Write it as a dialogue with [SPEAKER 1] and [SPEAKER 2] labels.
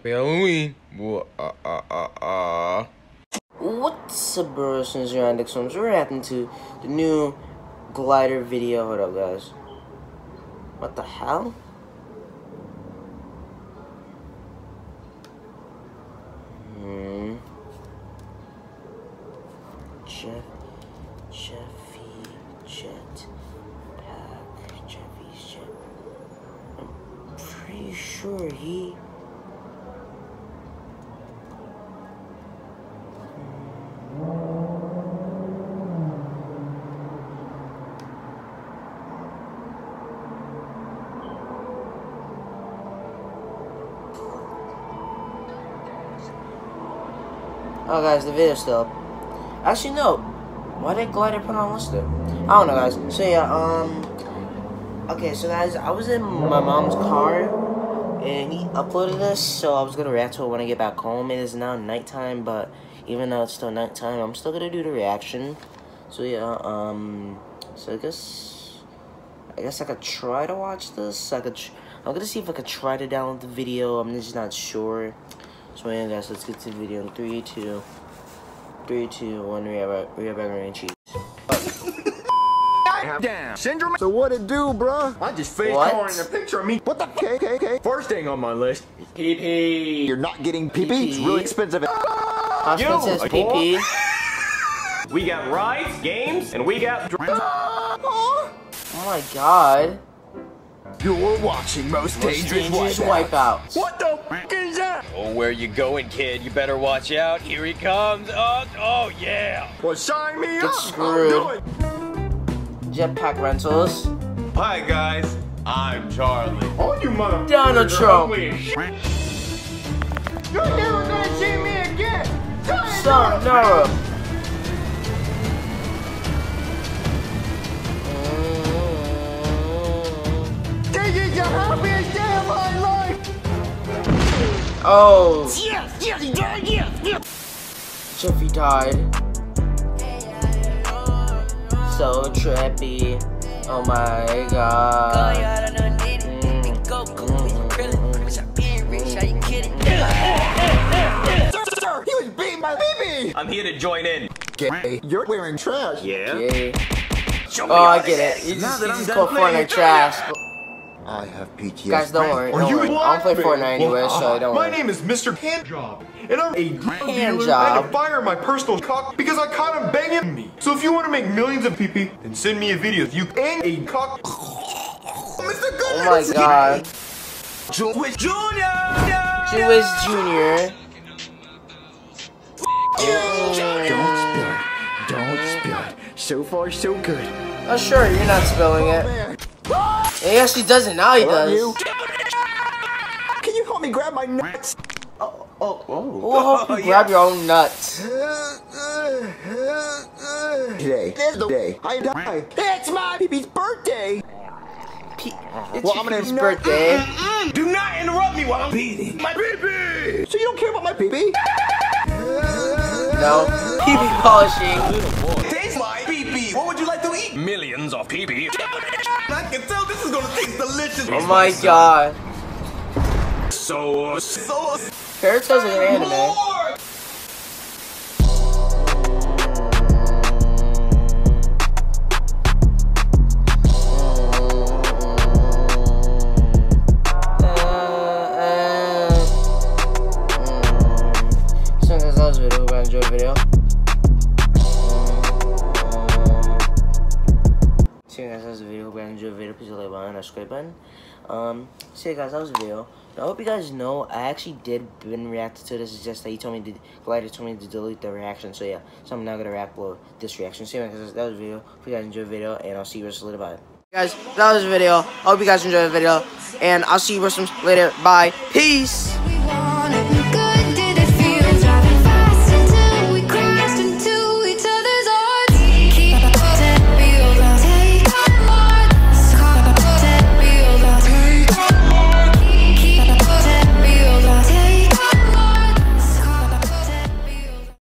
[SPEAKER 1] Happy Halloween. Uh, uh, uh.
[SPEAKER 2] What's up, bro? Since you're on Dixon, we're reacting to the new glider video. Hold up, guys. What the hell? Hmm. Jeff, Jeffy Jet Pack, Jeffy's Jet. Pretty sure he. Oh, guys, the video's still up. Actually, no. Why did Glider put on listed? I don't know, guys. So, yeah, um... Okay, so, guys, I was in my mom's car, and he uploaded this, so I was gonna react to it when I get back home. It is now nighttime, but even though it's still nighttime, I'm still gonna do the reaction. So, yeah, um... So, I guess... I guess I could try to watch this. I could... I'm gonna see if I could try to download the video. I'm just not sure. So yeah, guys, let's get to the video in 3, 2, 3, 2, 1, we have, we have and cheese.
[SPEAKER 3] Damn, syndrome. So what it do, bruh?
[SPEAKER 1] I just face
[SPEAKER 2] What?
[SPEAKER 1] in a picture of me.
[SPEAKER 3] What the K K K?
[SPEAKER 1] First thing on my list, PP.
[SPEAKER 3] You're not getting pee pee. It's really expensive.
[SPEAKER 2] How
[SPEAKER 1] You,
[SPEAKER 2] expensive is
[SPEAKER 1] boy.
[SPEAKER 2] PP?
[SPEAKER 1] We got rides, games, and we got
[SPEAKER 2] Oh my god.
[SPEAKER 3] You're watching most dangerous,
[SPEAKER 2] Dangerous
[SPEAKER 3] wipeout.
[SPEAKER 2] wipeouts.
[SPEAKER 1] What the f is that? Oh, where you going, kid? You better watch out. Here he comes. Oh, oh yeah. Well, sign me
[SPEAKER 2] Get
[SPEAKER 1] up.
[SPEAKER 2] screwed.
[SPEAKER 1] I'll do it.
[SPEAKER 2] Jetpack rentals.
[SPEAKER 4] Hi guys, I'm Charlie.
[SPEAKER 1] Oh, you mother.
[SPEAKER 2] Donald Trump.
[SPEAKER 1] You're never gonna see me again.
[SPEAKER 2] Son, no. Oh. Jeffy died. So trippy. Oh my god.
[SPEAKER 3] Sir, he was beating my baby.
[SPEAKER 4] I'm here to join in.
[SPEAKER 3] Gay. You're wearing trash.
[SPEAKER 4] Yeah?
[SPEAKER 2] Yay.
[SPEAKER 4] Show me
[SPEAKER 2] Oh, I get
[SPEAKER 4] it
[SPEAKER 2] it.
[SPEAKER 4] is.
[SPEAKER 2] You
[SPEAKER 4] Now
[SPEAKER 2] just,
[SPEAKER 4] that
[SPEAKER 2] you
[SPEAKER 4] I'm
[SPEAKER 2] just
[SPEAKER 4] done
[SPEAKER 2] call Fortnite trash.
[SPEAKER 3] I have PTSD.
[SPEAKER 2] Guys, don't worry.
[SPEAKER 1] Are
[SPEAKER 2] Don't
[SPEAKER 1] you
[SPEAKER 2] worry. I don't play
[SPEAKER 1] laughing?
[SPEAKER 2] Fortnite anyway, so I don't
[SPEAKER 1] My
[SPEAKER 2] worry.
[SPEAKER 1] name is Mr. Handjob, and I'm a drug dealer.
[SPEAKER 2] job.
[SPEAKER 1] I had to fire my personal cock because I caught him banging me. So if you want to make millions of PP, then send me a video of you and a cock. Oh, Mr. Good.
[SPEAKER 2] Oh my god.
[SPEAKER 4] With Junior!
[SPEAKER 2] Jewish Junior.
[SPEAKER 3] Don't spill it. Don't spill it. So far, so good.
[SPEAKER 2] Oh, sure, you're not spilling it.
[SPEAKER 3] Oh, Man,
[SPEAKER 2] He actually doesn't. Now he
[SPEAKER 3] love you.
[SPEAKER 2] does.
[SPEAKER 3] Can you help me grab my nuts?
[SPEAKER 2] Oh, oh, oh. We'll help you grab your own nuts.
[SPEAKER 3] Today is the day I die. It's my baby's birthday.
[SPEAKER 2] P- it's
[SPEAKER 3] Well,
[SPEAKER 2] your
[SPEAKER 3] I'm gonna-
[SPEAKER 2] kid's birthday.
[SPEAKER 4] Do not interrupt me while I'm beating my baby!
[SPEAKER 3] So you don't care about my baby?
[SPEAKER 2] No. PB polishing.
[SPEAKER 4] Millions of pee I can tell this is gonna taste delicious.
[SPEAKER 2] Oh my god.
[SPEAKER 4] So, so,
[SPEAKER 2] Parrot Tale's an anime.
[SPEAKER 4] more!
[SPEAKER 2] So guys, that was the video. That subscribe button. Um, so yeah, guys, that was the video. I hope you guys know I actually did been reacted to this. It's just that he told me to Glider told me to delete the reaction. So yeah, so I'm now gonna react with this reaction. So yeah, guys, that was the video. Hope you guys enjoyed the video, and I'll see you guys later. Bye. Guys, that was the video. I hope you guys enjoyed the video, and I'll see you guys later. Bye. Peace.